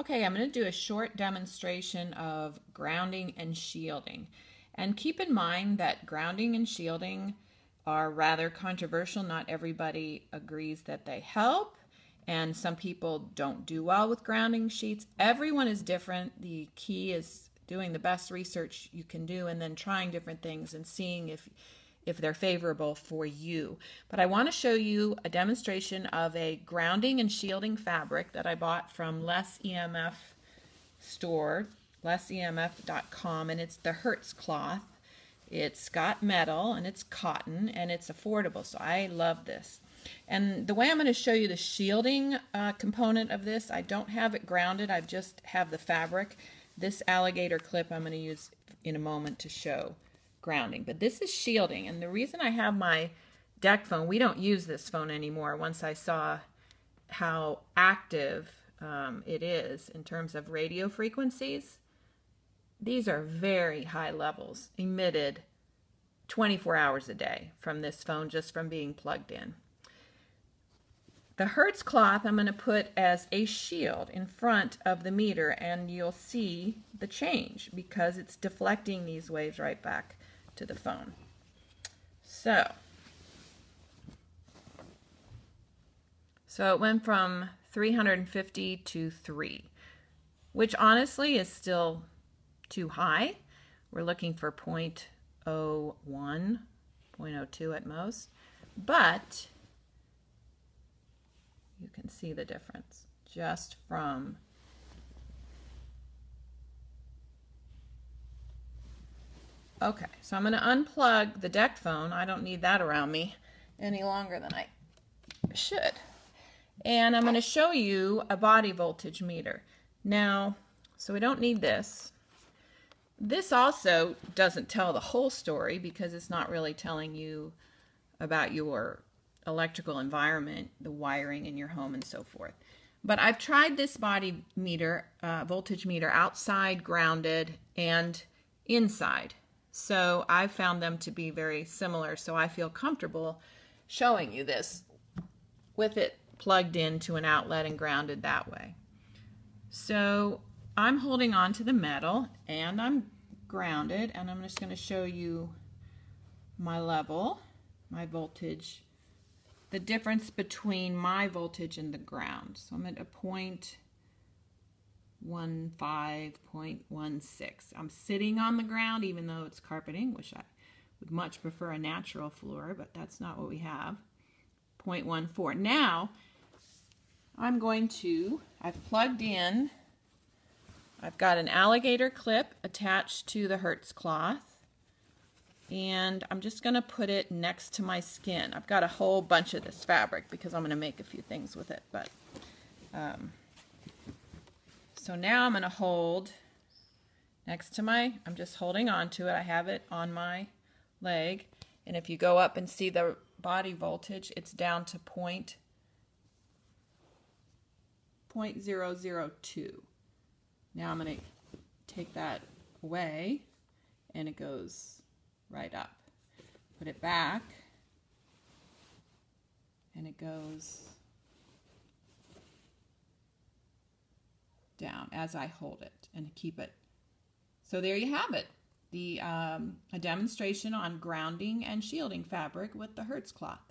Okay, I'm going to do a short demonstration of grounding and shielding. And keep in mind that grounding and shielding are rather controversial. Not everybody agrees that they help, and some people don't do well with grounding sheets. Everyone is different. The key is doing the best research you can do and then trying different things and seeing if if they're favorable for you. But I want to show you a demonstration of a grounding and shielding fabric that I bought from Less EMF store, lessemf.com, and it's the Hertz cloth. It's got metal and it's cotton and it's affordable, so I love this. And the way I'm going to show you the shielding uh, component of this, I don't have it grounded, I just have the fabric. This alligator clip I'm going to use in a moment to show grounding. But this is shielding. And the reason I have my DECT phone, we don't use this phone anymore once I saw how active um, it is in terms of radio frequencies. These are very high levels emitted 24 hours a day from this phone just from being plugged in. The Hertz cloth I'm going to put as a shield in front of the meter and you'll see the change because it's deflecting these waves right back to the phone. So, so it went from 350 to 3, which honestly is still too high. We're looking for 0.01, 0.02 at most, but you can see the difference just from Okay, so I'm going to unplug the DECT phone. I don't need that around me any longer than I should. And I'm going to show you a body voltage meter. Now, so we don't need this. This also doesn't tell the whole story because it's not really telling you about your electrical environment, the wiring in your home and so forth. But I've tried this body meter, uh, voltage meter outside, grounded, and inside. So I found them to be very similar, so I feel comfortable showing you this with it plugged into an outlet and grounded that way. So I'm holding on to the metal and I'm grounded and I'm just going to show you my level, my voltage, the difference between my voltage and the ground. So I'm at a point 15.16. I'm sitting on the ground even though it's carpeting, which I would much prefer a natural floor, but that's not what we have. 0.14. Now, I'm going to, I've plugged in, I've got an alligator clip attached to the Hertz cloth, and I'm just going to put it next to my skin. I've got a whole bunch of this fabric because I'm going to make a few things with it, but um, so now I'm going to hold next to my, I'm just holding on to it. I have it on my leg. And if you go up and see the body voltage, it's down to point, point zero zero two. Now I'm going to take that away and it goes right up. Put it back and it goes down as I hold it and keep it. So there you have it. The um, a demonstration on grounding and shielding fabric with the Hertz cloth.